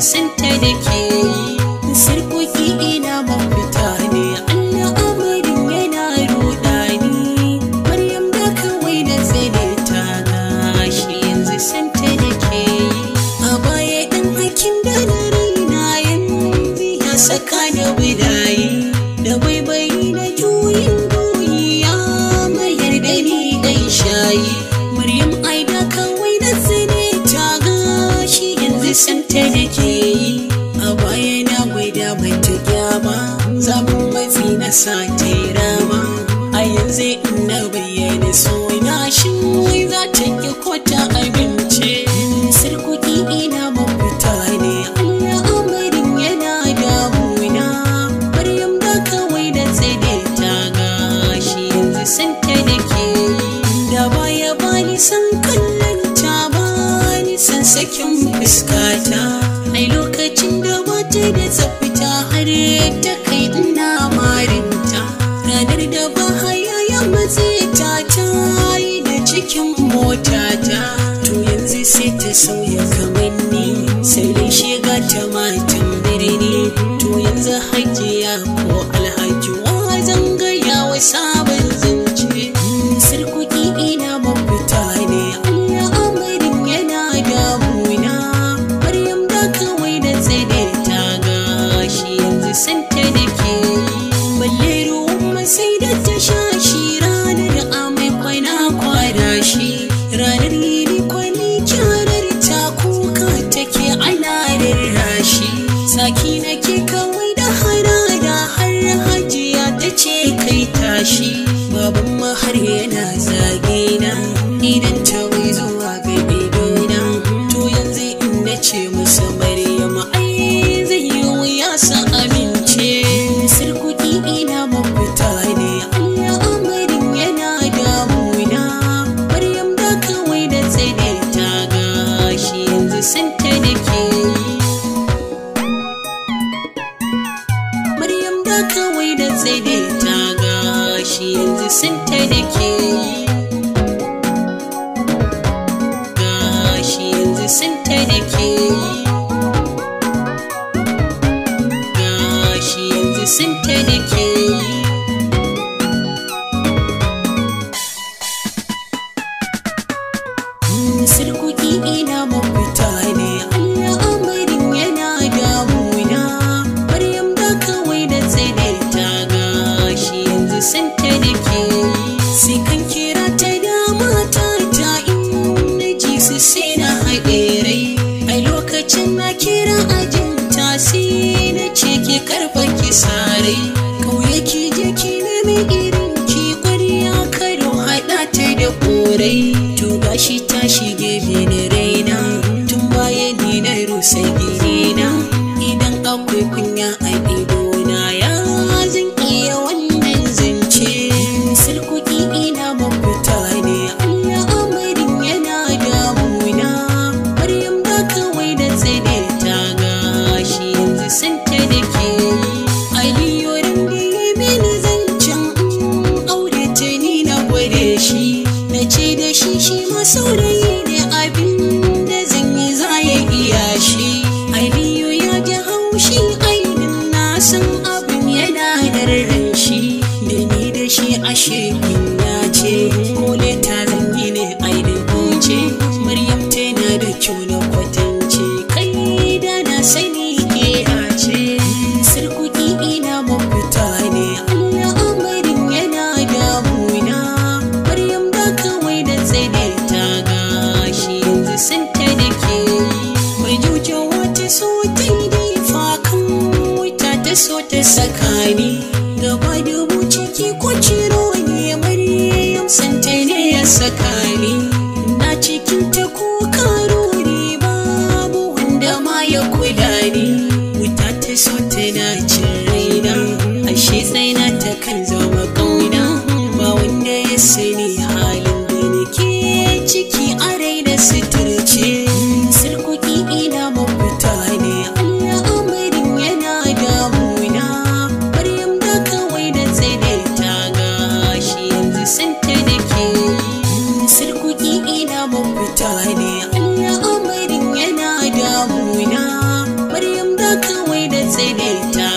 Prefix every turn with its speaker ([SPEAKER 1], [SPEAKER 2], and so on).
[SPEAKER 1] san me the key. Yanzu santa da ke yi. A baya na gwada bata gyama zaɓin matsi na sa ta rama. A yanzu sakin fuskata. Ai lokacin da bata da tsafita har ta kai ina marinta. Ranar da ba haya ya matse ta ta yi da cikin motata. To yanzu sai ta sauya kamanni sai shiga ta matan birni. To yanzu hajiya ko tashi baban mahar yana zage na idan ta yanzu santa da ke yi gashi yanzu ke yi gashi yanzu ke yi ki sare kauye ki je ki nemi irin ki ƙwarya karo haɗa ta da ƙorai. To gashi ta shige mini raina tun baya ni na rusa girina idan akwai kunya a saurayi ne abin da zan yi za ya iya shi. Aliyu ya ji haushi ainin na san abin yana da ran shi da ni da shi ashe ya ce kole ta zan yi ne ai da goce. Maryam tana da kyau na kwatance sakani gaba dubu ciki ko ciro ne Maryam santa ne ya sakani na cikin ta ko karori babu wanda ma ya kula ni. Wuta ta so tana cin raina ashe tsaina ta kan zama ƙauna. Ba wanda ya sani halin da nake ciki. Tsere ta